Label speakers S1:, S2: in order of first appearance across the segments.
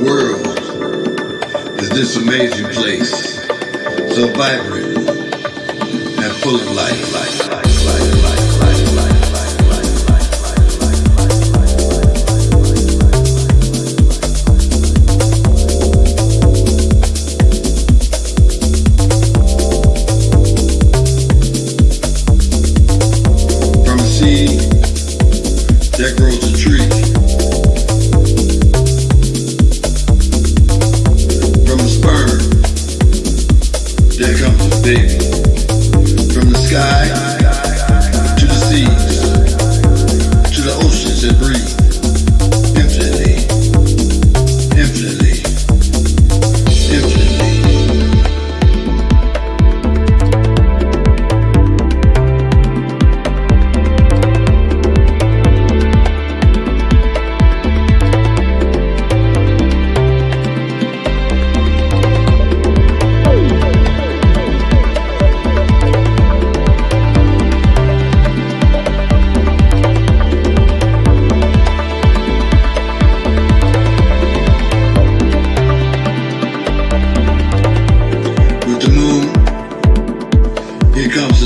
S1: world is this amazing place, so vibrant and full of life, life, life, life, life. that grows a tree.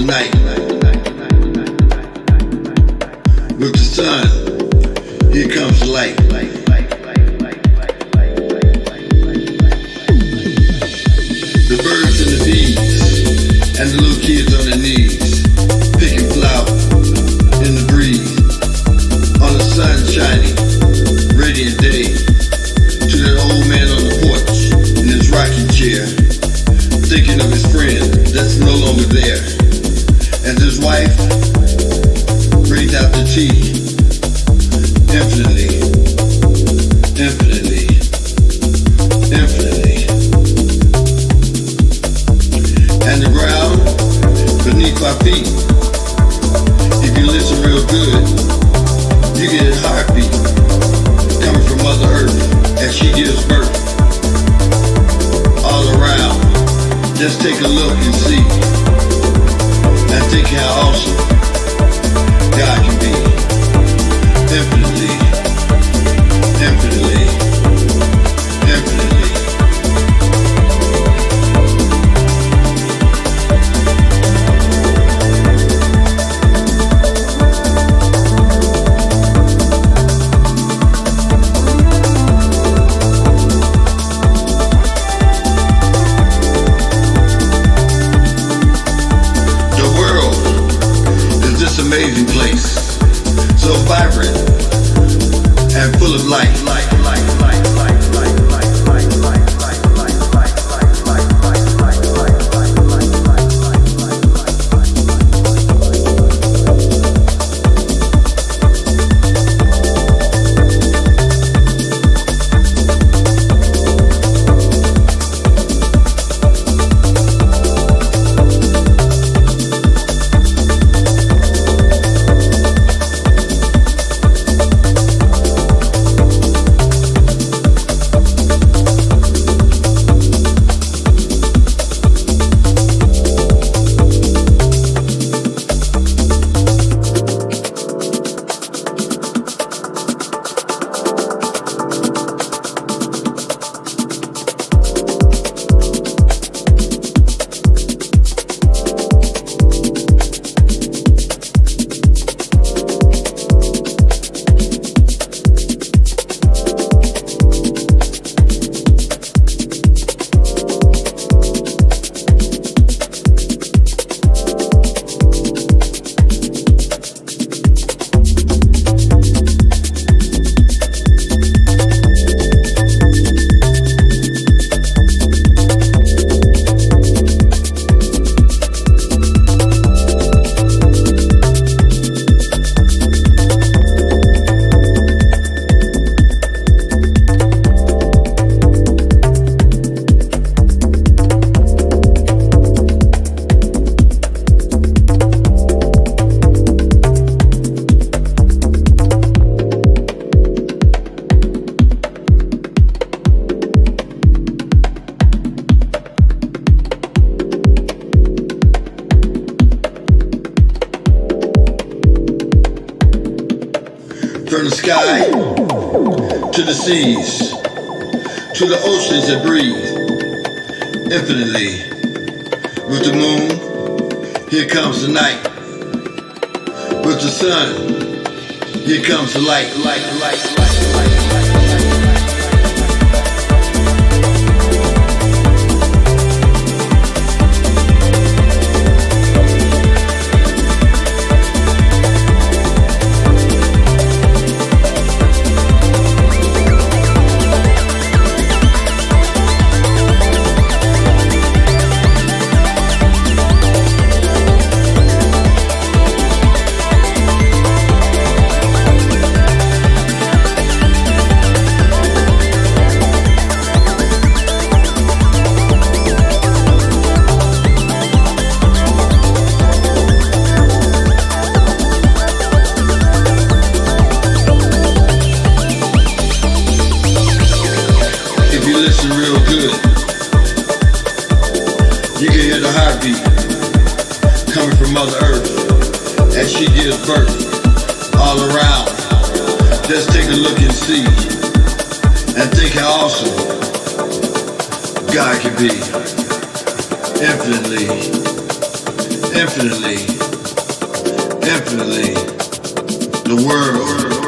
S1: tonight with the sun. Here comes light. Just take a look and see. And think how awesome God can be. Infinitely, infinitely. From the sky to the seas, to the oceans that breathe infinitely. With the moon, here comes the night. With the sun, here comes the light, light, light, light. listen real good. You can hear the heartbeat coming from Mother Earth as she gives birth all around. Just take a look and see and think how awesome God can be. Infinitely, infinitely, infinitely, the world.